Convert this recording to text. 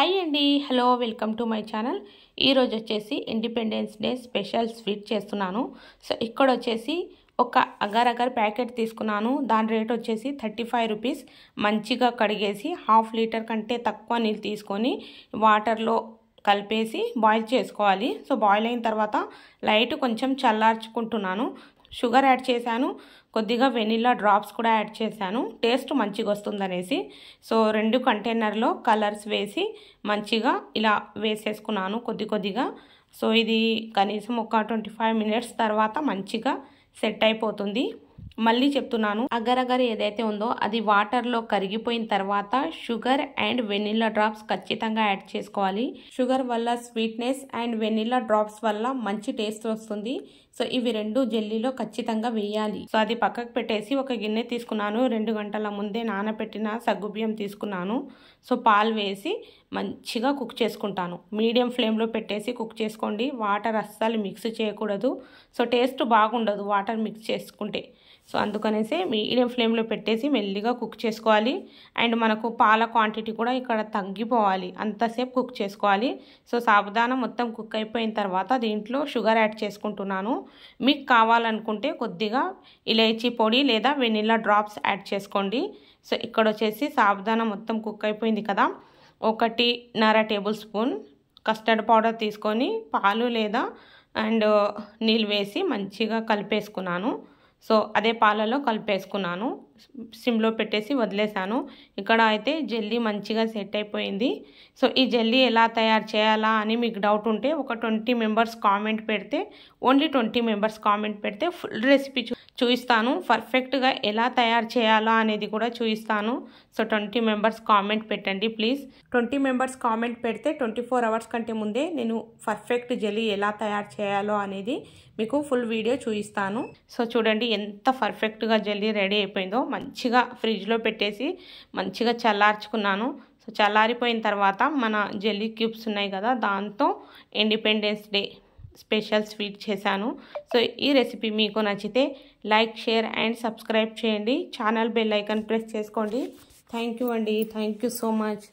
Hi అండి. Hello welcome to my channel. ఈరోజు వచ్చేసి ఇండిపెండెన్స్ డే స్పెషల్ స్వీట్ చేస్తున్నాను. సో ఇక్కడ వచ్చేసి ఒక అగర్ అగర్ ప్యాకెట్ తీసుకున్నాను. దాని రేట్ వచ్చేసి థర్టీ ఫైవ్ రూపీస్. మంచిగా కడిగేసి హాఫ్ లీటర్ కంటే తక్కువ నీళ్ళు తీసుకొని వాటర్లో కలిపేసి బాయిల్ చేసుకోవాలి. సో బాయిల్ అయిన తర్వాత లైట్ కొంచెం చల్లార్చుకుంటున్నాను. షుగర్ యాడ్ చేశాను కొద్దిగా వెనిలా డ్రాప్స్ కూడా యాడ్ చేశాను. టేస్ట్ మంచిగా వస్తుందనేసి సో రెండు కంటైనర్లో కలర్స్ వేసి మంచిగా ఇలా వేసేసుకున్నాను కొద్ది కొద్దిగా. సో ఇది కనీసం ఒక ట్వంటీ ఫైవ్ మినిట్స్ తర్వాత మంచిగా సెట్ అయిపోతుంది. మళ్ళీ చెప్తున్నాను అగరగర ఏదైతే ఉందో అది వాటర్లో కరిగిపోయిన తర్వాత షుగర్ అండ్ వెనిలా డ్రాప్స్ ఖచ్చితంగా యాడ్ చేసుకోవాలి. షుగర్ వల్ల స్వీట్నెస్ అండ్ వెనిలా డ్రాప్స్ వల్ల మంచి టేస్ట్ వస్తుంది. సో ఇవి రెండు జెల్లీలో ఖచ్చితంగా వేయాలి. సో అది పక్కకు పెట్టేసి ఒక గిన్నె తీసుకున్నాను. రెండు గంటల ముందే నానబెట్టిన సగ్గుబియ్యం తీసుకున్నాను. సో పాలు వేసి మంచిగా కుక్ చేసుకుంటాను. మీడియం ఫ్లేమ్లో పెట్టేసి కుక్ చేసుకోండి. వాటర్ అస్సలు మిక్స్ చేయకూడదు. సో టేస్ట్ బాగుండదు వాటర్ మిక్స్ చేసుకుంటే. సో అందుకనేసి మీడియం ఫ్లేమ్లో పెట్టేసి మెల్లిగా కుక్ చేసుకోవాలి. అండ్ మనకు పాల క్వాంటిటీ కూడా ఇక్కడ తగ్గిపోవాలి. అంతసేపు కుక్ చేసుకోవాలి. సో సాబుదానం మొత్తం కుక్ అయిపోయిన తర్వాత దీంట్లో షుగర్ యాడ్ చేసుకుంటున్నాను. మీకు కావాలనుకుంటే కొద్దిగా ఇలైచీ పొడి లేదా వెనిలా డ్రాప్స్ యాడ్ చేసుకోండి. సో ఇక్కడ వచ్చేసి సాబుదానా మొత్తం కుక్ అయిపోయింది కదా. ఒకటిన్నర టేబుల్ స్పూన్ కస్టర్డ్ పౌడర్ తీసుకొని పాలు లేదా అండ్ నీళ్ళు వేసి మంచిగా కలిపేసుకున్నాను. సో అదే పాలలో కలిపేసుకున్నాను. సిమ్లో పెట్టేసి వదిలేసాను ఇక్కడ అయితే జెల్లీ మంచిగా సెట్ అయిపోయింది. సో ఈ జెల్లీ ఎలా తయారు చేయాలా అని మీకు డౌట్ ఉంటే ఒక ట్వంటీ మెంబర్స్ కామెంట్ పెడితే ఓన్లీ ట్వంటీ మెంబర్స్ కామెంట్ పెడితే ఫుల్ రెసిపీ చూపిస్తాను పర్ఫెక్ట్గా ఎలా తయారు చేయాలా అనేది కూడా చూపిస్తాను సో ట్వంటీ మెంబర్స్ కామెంట్ పెట్టండి ప్లీజ్. ట్వంటీ మెంబర్స్ కామెంట్ పెడితే ట్వంటీ ఫోర్ అవర్స్ కంటే ముందే నేను పర్ఫెక్ట్ జెల్లీ ఎలా తయారు చేయాలో అనేది మీకు ఫుల్ వీడియో చూపిస్తాను. సో చూడండి ఎంత పర్ఫెక్ట్గా జల్లీ రెడీ అయిపోయిందో. మంచిగా ఫ్రిడ్జ్లో పెట్టేసి మంచిగా చల్లార్చుకున్నాను. సో చల్లారిపోయిన తర్వాత మన జెల్లీ క్యూబ్స్ ఉన్నాయి కదా దాంతో ఇండిపెండెన్స్ డే స్పెషల్ స్వీట్ చేశాను. సో ఈ రెసిపీ మీకు నచ్చితే లైక్ షేర్ అండ్ సబ్స్క్రైబ్ చేయండి. ఛానల్ బెల్ ఐకన్ ప్రెస్ చేసుకోండి. థ్యాంక్ యూ అండి. Thank you so much